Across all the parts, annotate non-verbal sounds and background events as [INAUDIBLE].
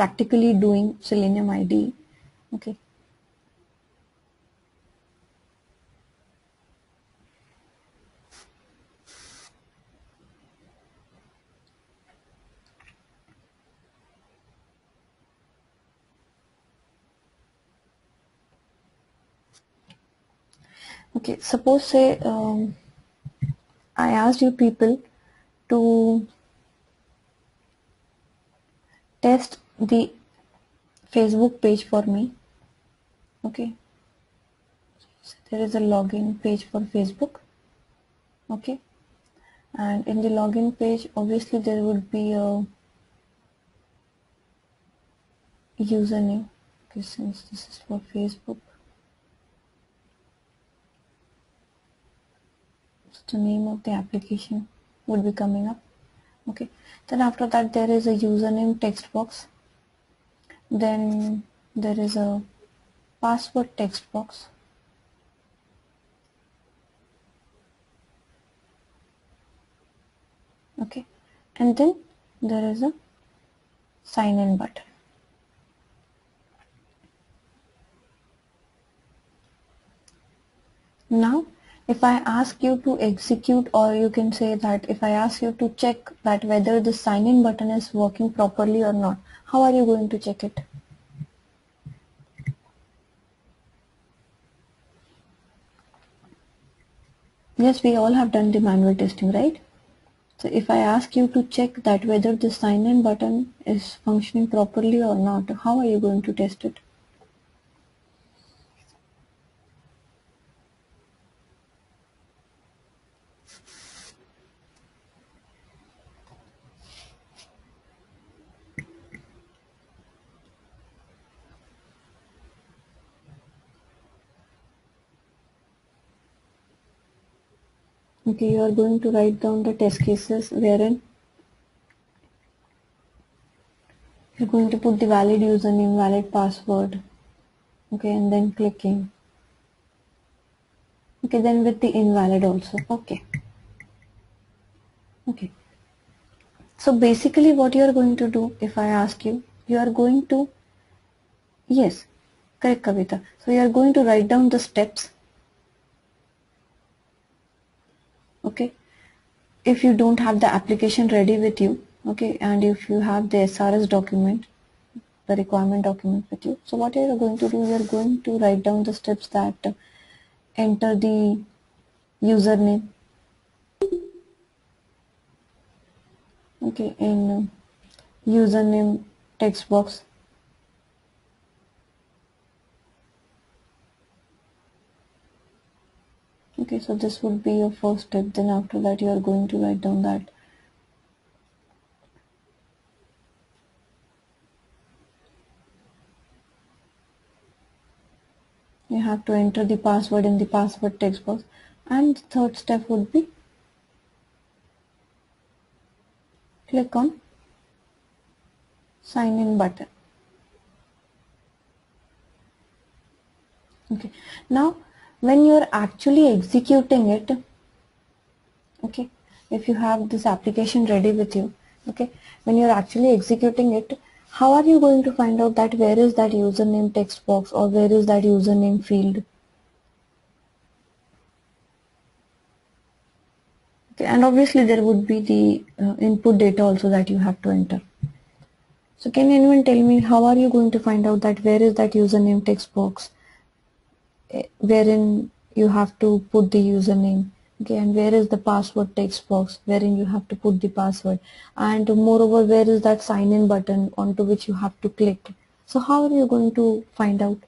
practically doing Selenium IDE. Okay. Okay, suppose say um, I asked you people to test the Facebook page for me. Okay, so there is a login page for Facebook. Okay, and in the login page, obviously there would be a username. Okay, since this is for Facebook. so the name of the application would be coming up okay then after that there is a username text box then there is a password text box okay. And then there is a sign in button. Now if I ask you to execute or you can say that if I ask you to check that whether the sign in button is working properly or not, how are you going to check it? Yes, we all have done the manual testing, right? So if I ask you to check that whether the sign in button is functioning properly or not, how are you going to test it? Okay you are going to write down the test cases wherein you're going to put the valid username valid password okay and then clicking. Okay then with the invalid also okay. Okay. So basically what you are going to do if I ask you you are going to yes correct Kavita. So you are going to write down the steps okay? If you don't have the application ready with you okay and if you have the SRS document the requirement document with you so what you are going to do you are going to write down the steps that enter the username. Okay in username text box okay so this would be your first step. Then after that you are going to write down that. You have to enter the password in the password text box and the third step would be click on sign in button. Okay. Now when you're actually executing it okay if you have this application ready with you okay when you're actually executing it how are you going to find out that where is that username text box or where is that username field? Okay and obviously there would be the uh, input data also that you have to enter. So can anyone tell me how are you going to find out that where is that username text box Eh, wherein you have to put the username. Okay and where is the password text box wherein you have to put the password? And moreover where is that sign in button onto which you have to click? So how are you going to find out?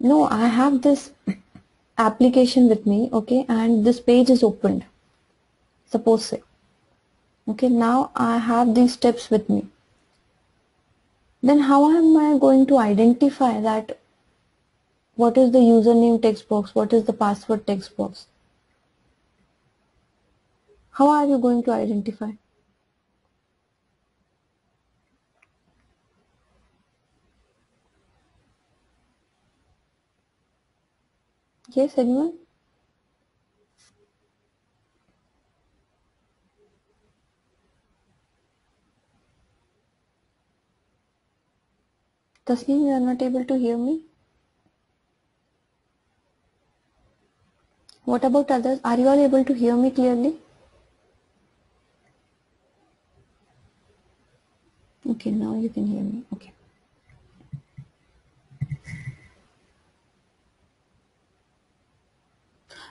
No I have this application with me okay and this page is opened. Suppose say okay now I have these steps with me. Then how am I going to identify that what is the username text box what is the password text box? How are you going to identify Yes, anyone? Tasneem, you are not able to hear me? What about others? Are you all able to hear me clearly? Okay, now you can hear me. Okay.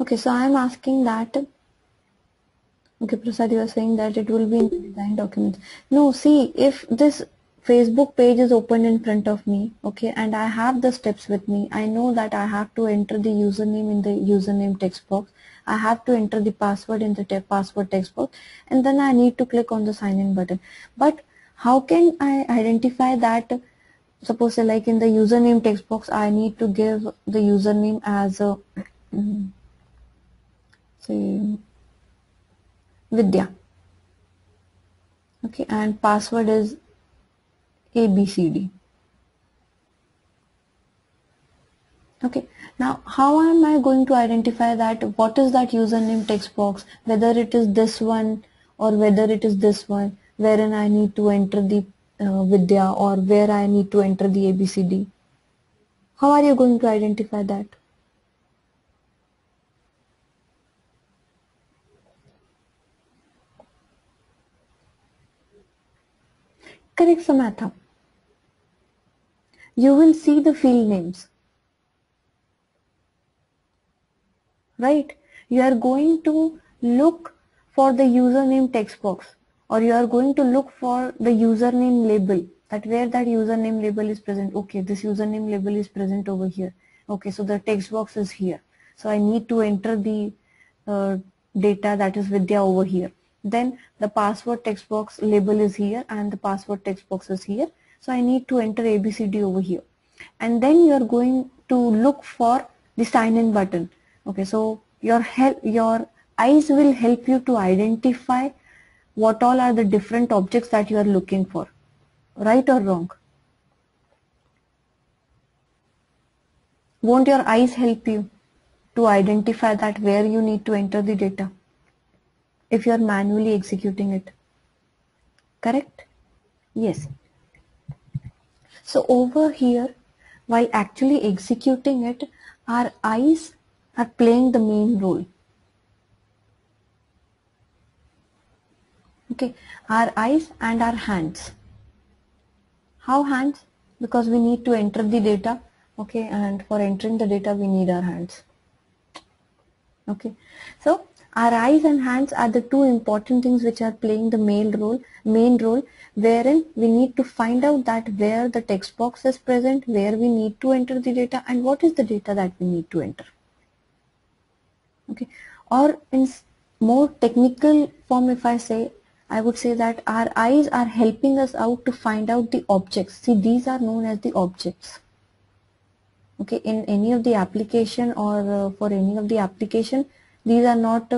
Okay, so I am asking that. Okay, Prasad, you are saying that it will be in design documents. No, see, if this Facebook page is open in front of me, okay, and I have the steps with me. I know that I have to enter the username in the username text box. I have to enter the password in the te password text box, and then I need to click on the sign in button. But how can I identify that? Suppose like in the username text box, I need to give the username as a say Vidya. Okay, and password is ABCD. Okay, now how am I going to identify that what is that username text box, whether it is this one or whether it is this one, wherein I need to enter the uh, Vidya or where I need to enter the ABCD. How are you going to identify that? Correct, Samantha you will see the field names. Right? You are going to look for the username text box or you are going to look for the username label that where that username label is present. Okay, this username label is present over here. Okay, so the text box is here. So I need to enter the uh, data that is Vidya over here. Then the password text box label is here and the password text box is here. So I need to enter ABCD over here. And then you are going to look for the sign in button. Okay, so your help, your eyes will help you to identify what all are the different objects that you are looking for. Right or wrong? Won't your eyes help you to identify that where you need to enter the data if you are manually executing it? Correct? Yes. So over here, while actually executing it, our eyes are playing the main role. Okay, our eyes and our hands. How hands? Because we need to enter the data. Okay, and for entering the data, we need our hands. Okay, so our eyes and hands are the two important things which are playing the main role, main role wherein we need to find out that where the text box is present, where we need to enter the data and what is the data that we need to enter. Okay, or in more technical form if I say, I would say that our eyes are helping us out to find out the objects. See, these are known as the objects. Okay, in any of the application or uh, for any of the application, these are not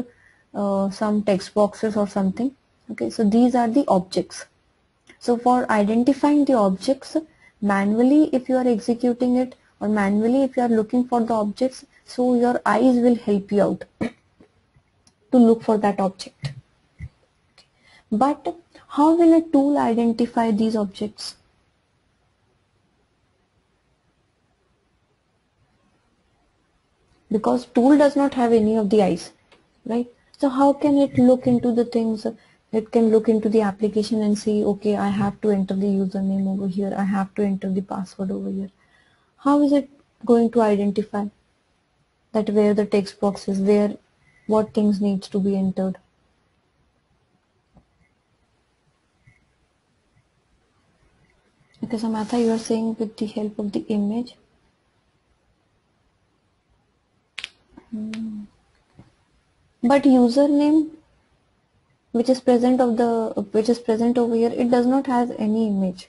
uh, some text boxes or something. Okay so these are the objects. So for identifying the objects manually if you are executing it or manually if you are looking for the objects so your eyes will help you out [COUGHS] to look for that object. But how will a tool identify these objects because tool does not have any of the eyes right? So how can it look into the things? It can look into the application and see okay I have to enter the username over here. I have to enter the password over here. How is it going to identify that where the text box is where what things needs to be entered? Okay Samantha you are saying with the help of the image But username which is present of the which is present over here it does not have any image.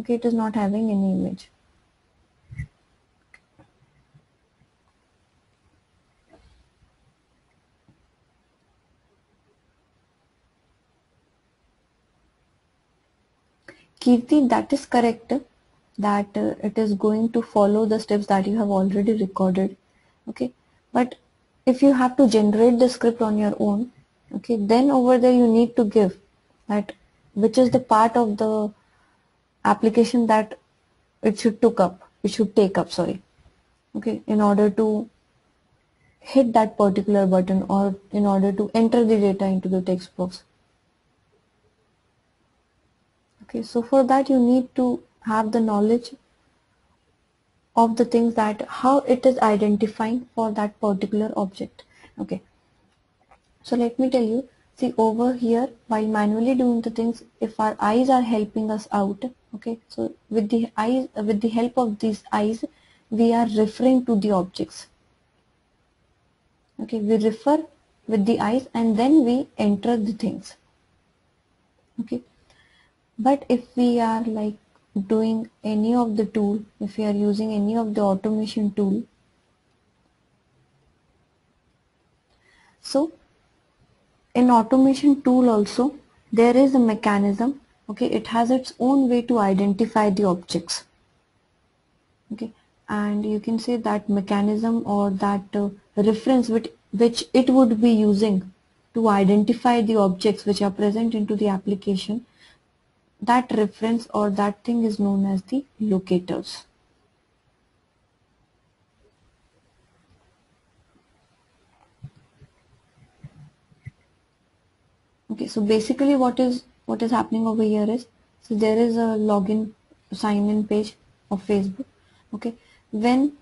Okay it is not having any image. Kirti that is correct that uh, it is going to follow the steps that you have already recorded. Okay but if you have to generate the script on your own okay then over there you need to give that which is the part of the application that it should took up it should take up sorry okay in order to hit that particular button or in order to enter the data into the text box okay so for that you need to have the knowledge of the things that how it is identifying for that particular object. Okay. So let me tell you see over here while manually doing the things if our eyes are helping us out okay so with the eyes with the help of these eyes we are referring to the objects. Okay we refer with the eyes and then we enter the things. Okay. But if we are like doing any of the tool if you are using any of the automation tool. So in automation tool also there is a mechanism okay it has its own way to identify the objects. Okay and you can say that mechanism or that uh, reference which, which it would be using to identify the objects which are present into the application that reference or that thing is known as the locators. Okay, so basically what is what is happening over here is so there is a login sign in page of Facebook. Okay, when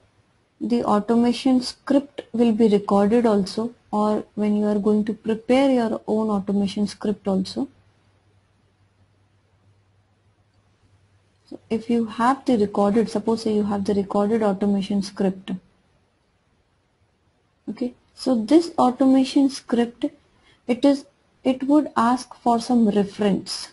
the automation script will be recorded also or when you are going to prepare your own automation script also So if you have the recorded, suppose say you have the recorded automation script. Okay, so this automation script, it is, it would ask for some reference.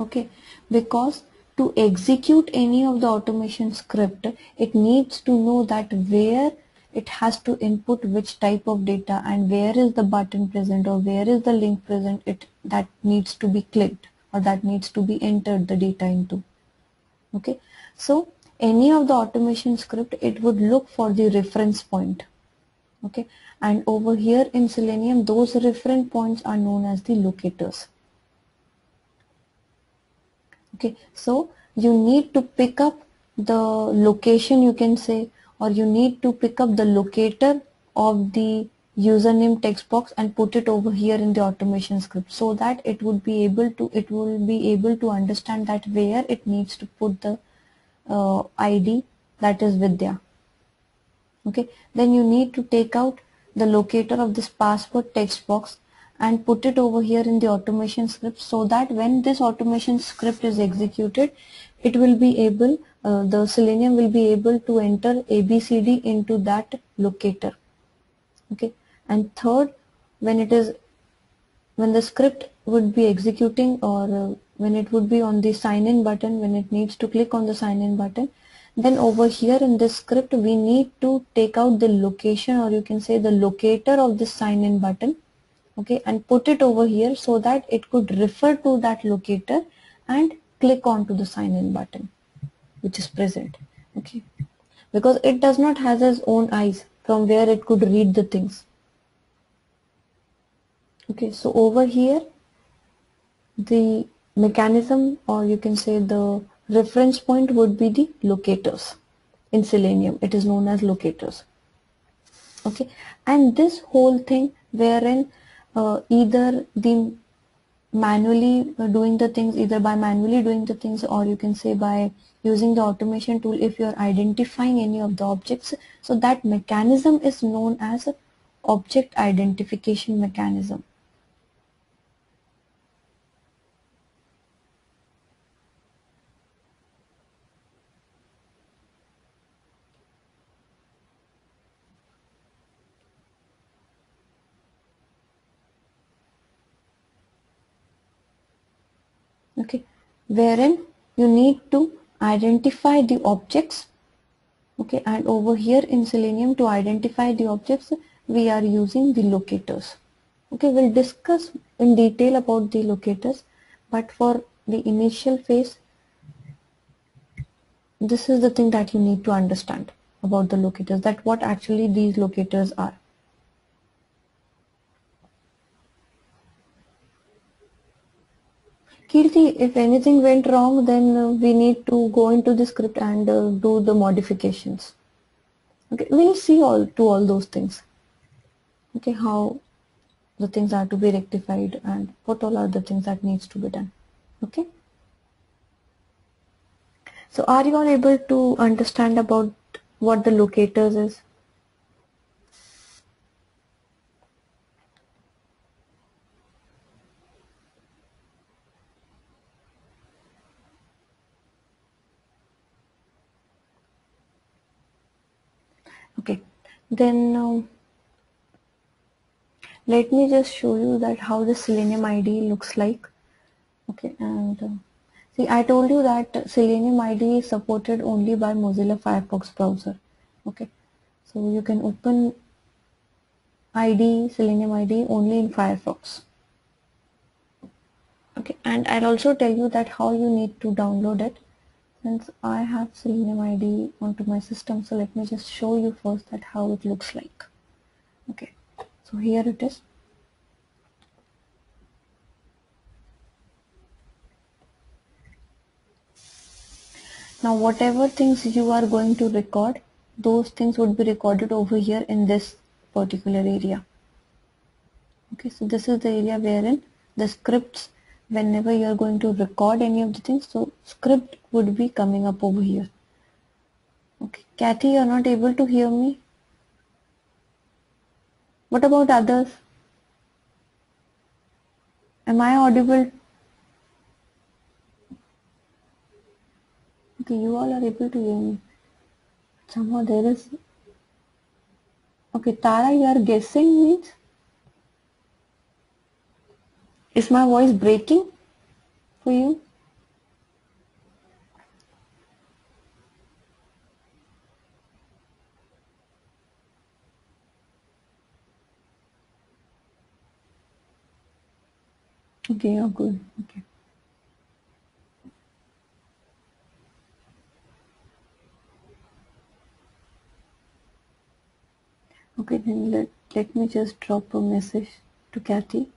Okay, because to execute any of the automation script, it needs to know that where it has to input which type of data and where is the button present or where is the link present it that needs to be clicked or that needs to be entered the data into. Okay? So any of the automation script it would look for the reference point. Okay? And over here in selenium those reference points are known as the locators. Okay? So you need to pick up the location you can say or you need to pick up the locator of the username text box and put it over here in the automation script so that it would be able to it will be able to understand that where it needs to put the uh, ID that is Vidya. Okay? Then you need to take out the locator of this password text box and put it over here in the automation script so that when this automation script is executed it will be able uh, the selenium will be able to enter abcd into that locator. Okay? And third when it is when the script would be executing or uh, when it would be on the sign in button when it needs to click on the sign in button then over here in this script we need to take out the location or you can say the locator of this sign in button okay and put it over here so that it could refer to that locator and click on to the sign in button which is present okay? Because it does not has its own eyes from where it could read the things. Okay so over here the mechanism or you can say the reference point would be the locators in selenium. It is known as locators okay? And this whole thing wherein uh, either the manually uh, doing the things either by manually doing the things or you can say by using the automation tool if you are identifying any of the objects. So that mechanism is known as object identification mechanism okay. Wherein you need to identify the objects. Okay. And over here in selenium to identify the objects we are using the locators. Okay. We'll discuss in detail about the locators. But for the initial phase this is the thing that you need to understand about the locators that what actually these locators are Kirti, if anything went wrong, then uh, we need to go into the script and uh, do the modifications. Okay, we'll see all to all those things. Okay, how the things are to be rectified and what all are the things that needs to be done. Okay. So are you all able to understand about what the locators is? okay then um, let me just show you that how the selenium IDE looks like. Okay and uh, see i told you that selenium IDE is supported only by mozilla firefox browser. Okay so you can open id selenium IDE only in firefox. Okay and i'll also tell you that how you need to download it since I have Selenium IDE onto my system so let me just show you first that how it looks like. Okay so here it is. Now whatever things you are going to record those things would be recorded over here in this particular area. Okay so this is the area wherein the scripts whenever you are going to record any of the things so script would be coming up over here. Okay. Kathy you're not able to hear me. What about others? Am I audible? Okay you all are able to hear me. Somehow there is okay Tara you are guessing means is my voice breaking for you? Okay, you're good. Okay. Okay, then let, let me just drop a message to Kathy.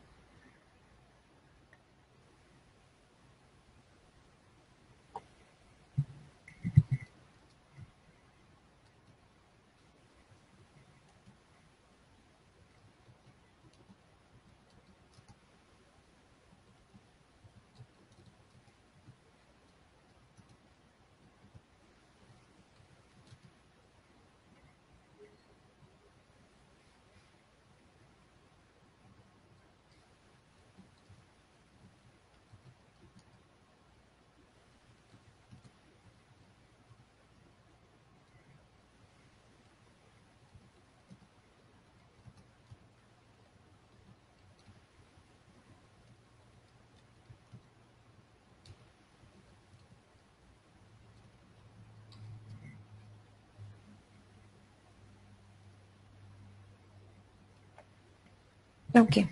Okay.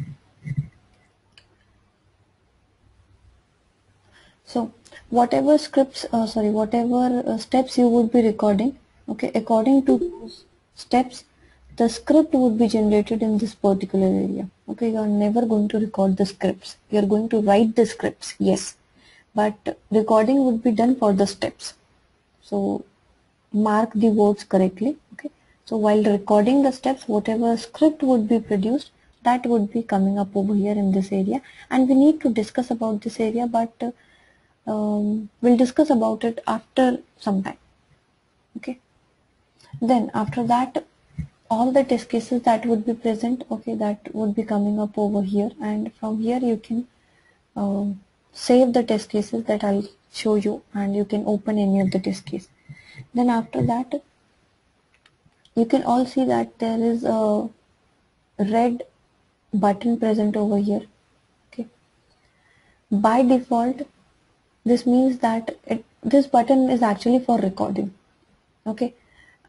So whatever scripts, uh, sorry, whatever uh, steps you would be recording, okay, according to those steps, the script would be generated in this particular area. Okay, you are never going to record the scripts. You are going to write the scripts, yes, but recording would be done for the steps. So mark the words correctly. Okay. So while recording the steps, whatever script would be produced, that would be coming up over here in this area. And we need to discuss about this area but um, we'll discuss about it after some time. Okay? Then after that all the test cases that would be present okay that would be coming up over here. And from here you can um, save the test cases that I'll show you and you can open any of the test case then after that you can all see that there is a red button present over here okay? By default this means that it, this button is actually for recording okay?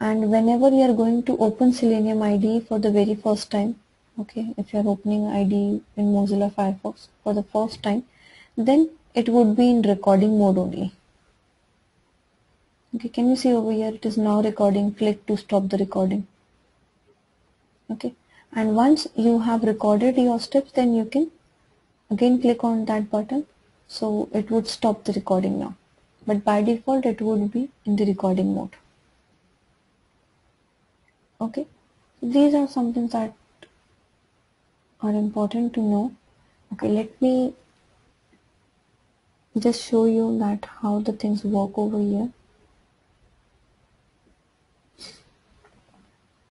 And whenever you are going to open Selenium IDE for the very first time okay if you are opening IDE in Mozilla Firefox for the first time then it would be in recording mode only. Okay can you see over here? It is now recording. Click to stop the recording. Okay and once you have recorded your steps then you can again click on that button. So it would stop the recording now. But by default it would be in the recording mode. Okay? These are some things that are important to know. Okay let me just show you that how the things work over here